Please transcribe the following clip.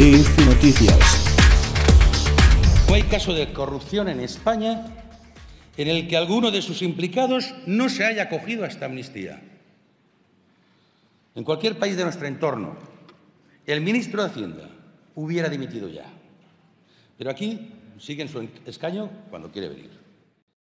Noticias. No hay caso de corrupción en España en el que alguno de sus implicados no se haya acogido a esta amnistía. En cualquier país de nuestro entorno, el ministro de Hacienda hubiera dimitido ya. Pero aquí sigue en su escaño cuando quiere venir.